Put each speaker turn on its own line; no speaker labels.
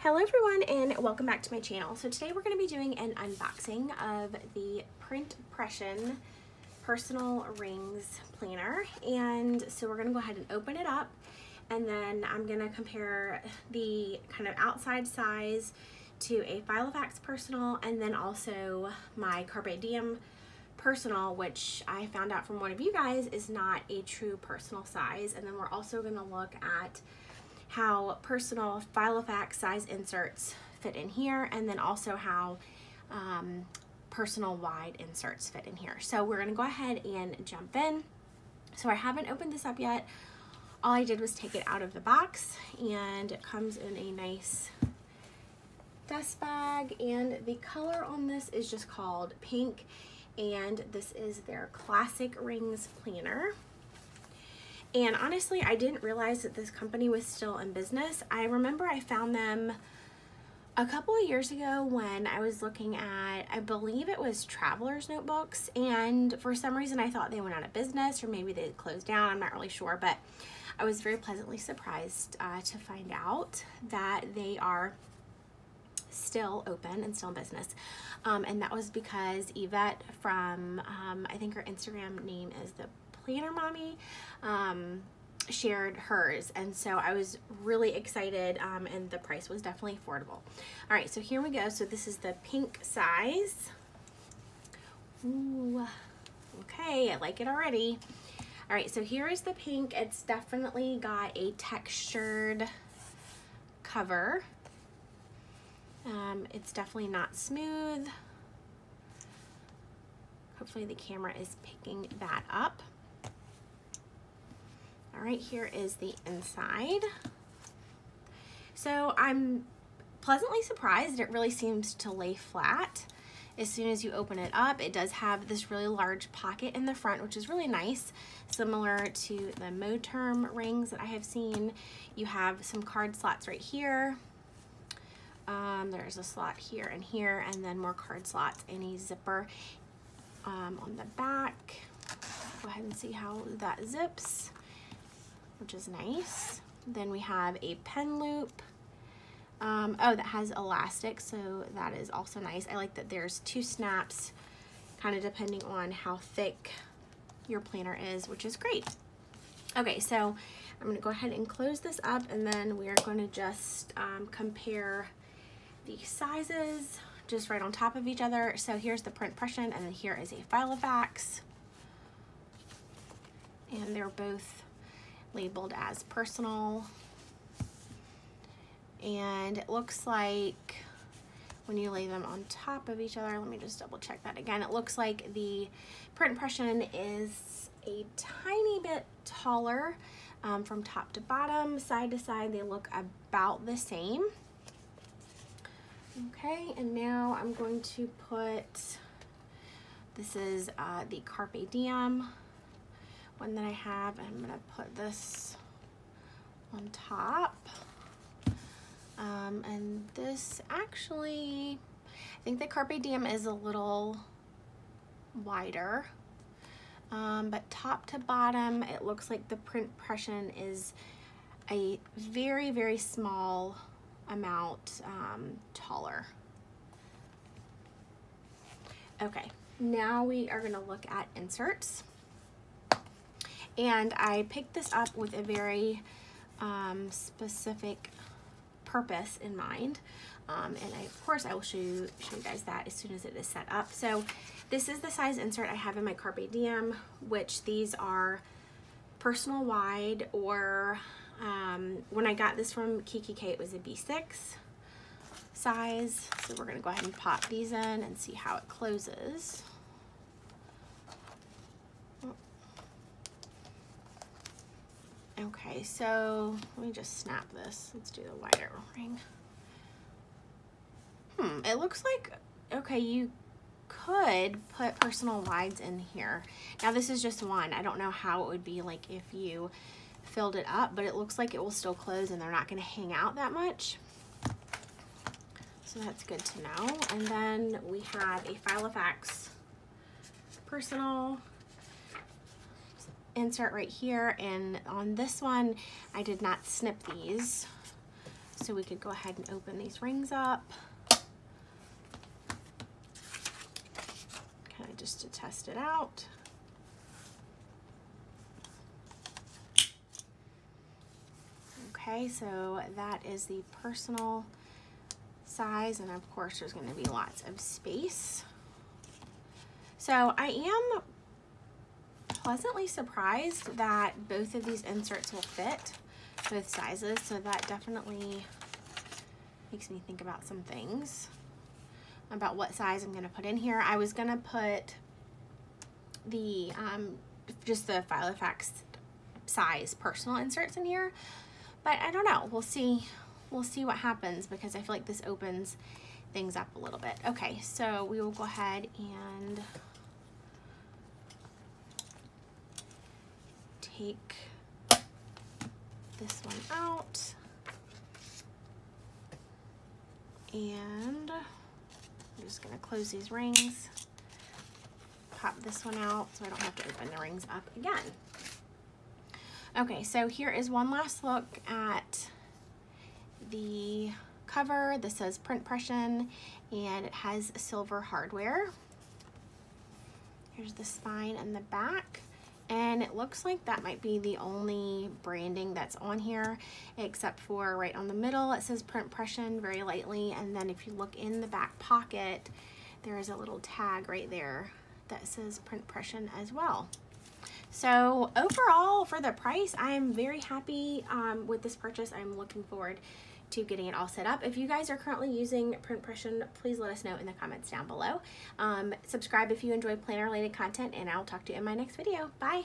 Hello everyone and welcome back to my channel. So today we're going to be doing an unboxing of the Print Pression Personal Rings Planner. And so we're going to go ahead and open it up and then I'm going to compare the kind of outside size to a Filofax Personal and then also my Carpe Diem Personal, which I found out from one of you guys is not a true personal size. And then we're also going to look at how personal Filofax size inserts fit in here and then also how um, personal wide inserts fit in here. So we're gonna go ahead and jump in. So I haven't opened this up yet. All I did was take it out of the box and it comes in a nice dust bag and the color on this is just called pink and this is their classic rings planner. And honestly, I didn't realize that this company was still in business. I remember I found them a couple of years ago when I was looking at, I believe it was Traveler's Notebooks, and for some reason I thought they went out of business or maybe they closed down, I'm not really sure, but I was very pleasantly surprised uh, to find out that they are still open and still in business. Um, and that was because Yvette from, um, I think her Instagram name is the Planner Mami um, shared hers and so I was really excited um, and the price was definitely affordable. All right, so here we go. So this is the pink size. Ooh, okay, I like it already. All right, so here is the pink. It's definitely got a textured cover. Um, it's definitely not smooth. Hopefully the camera is picking that up. All right, here is the inside. So I'm pleasantly surprised. It really seems to lay flat as soon as you open it up. It does have this really large pocket in the front, which is really nice, similar to the Moterm rings that I have seen. You have some card slots right here. Um, there's a slot here and here, and then more card slots and a zipper um, on the back. Go ahead and see how that zips which is nice. Then we have a pen loop. Um, oh, that has elastic, so that is also nice. I like that there's two snaps, kind of depending on how thick your planner is, which is great. Okay, so I'm gonna go ahead and close this up and then we are gonna just um, compare the sizes just right on top of each other. So here's the print pression and then here is a Filofax. And they're both labeled as personal. And it looks like when you lay them on top of each other, let me just double check that again. It looks like the print impression is a tiny bit taller um, from top to bottom. Side to side, they look about the same. Okay, and now I'm going to put, this is uh, the Carpe Diem one that I have. I'm gonna put this on top. Um, and this actually, I think the Carpe Diem is a little wider. Um, but top to bottom, it looks like the print pression is a very, very small amount um, taller. Okay, now we are gonna look at inserts. And I picked this up with a very um, specific purpose in mind. Um, and I, of course I will show you, show you guys that as soon as it is set up. So this is the size insert I have in my Carpe Diem, which these are personal wide or um, when I got this from kikki.K it was a B6 size. So we're gonna go ahead and pop these in and see how it closes. Okay, so let me just snap this. Let's do the wider ring. Hmm, it looks like, okay, you could put personal wides in here. Now this is just one. I don't know how it would be like if you filled it up, but it looks like it will still close and they're not gonna hang out that much. So that's good to know. And then we have a Filofax personal insert right here and on this one I did not snip these So we could go ahead and open these rings up. Kind of just to test it out. Okay, so that is the personal size and of course there's going to be lots of space. So I am pleasantly surprised that both of these inserts will fit both sizes so that definitely makes me think about some things about what size I'm to put in here. I was to put the um, just the Filofax size personal inserts in here but I don't know we'll see we'll see what happens because I feel like this opens things up a little bit okay so we will go ahead and take this one out. And I'm just gonna close these rings. Pop this one out so I don't have to open the rings up again. Okay so here is one last look at the cover. This says print pression and it has silver hardware. Here's the spine and the back and it looks like that might be the only branding that's on here except for right on the middle it says print pression very lightly and then if you look in the back pocket there is a little tag right there that says print pression as well so overall for the price I'm very happy um, with this purchase I'm looking forward to getting it all set up. If you guys are currently using print pression, please let us know in the comments down below. Um, subscribe if you enjoy planner related content and I'll talk to you in my next video. Bye.